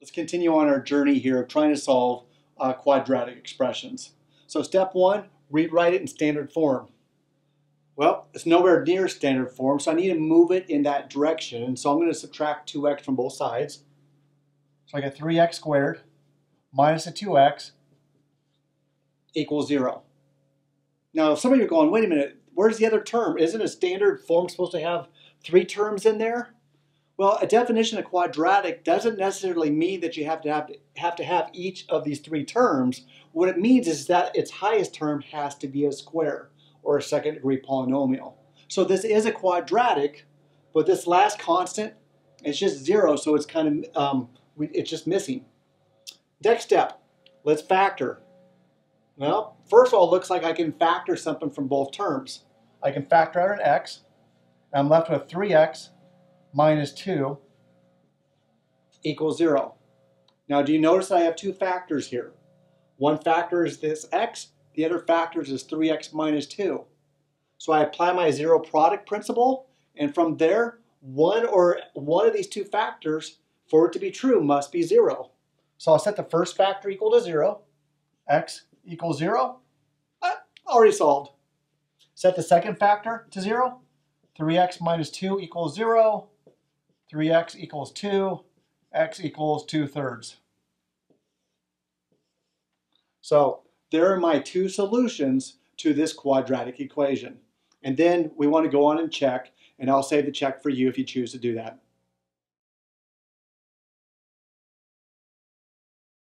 Let's continue on our journey here of trying to solve uh, quadratic expressions. So step one, rewrite it in standard form. Well, it's nowhere near standard form, so I need to move it in that direction. And so I'm going to subtract 2x from both sides. So I get 3x squared minus a 2x equals 0. Now, some of you are going, wait a minute, where's the other term? Isn't a standard form supposed to have three terms in there? Well, a definition of quadratic doesn't necessarily mean that you have to have, to have to have each of these three terms. What it means is that its highest term has to be a square or a second degree polynomial. So this is a quadratic, but this last constant, it's just zero, so it's kind of, um, it's just missing. Next step, let's factor. Well, first of all, it looks like I can factor something from both terms. I can factor out an x, I'm left with 3x minus 2 equals 0. Now, do you notice I have two factors here? One factor is this x, the other factor is 3x minus 2. So I apply my zero product principle, and from there, one or one of these two factors, for it to be true, must be 0. So I'll set the first factor equal to 0, x equals 0. Uh, already solved. Set the second factor to 0, 3x minus 2 equals 0, 3x equals 2, x equals 2 thirds. So there are my two solutions to this quadratic equation. And then we want to go on and check, and I'll save the check for you if you choose to do that.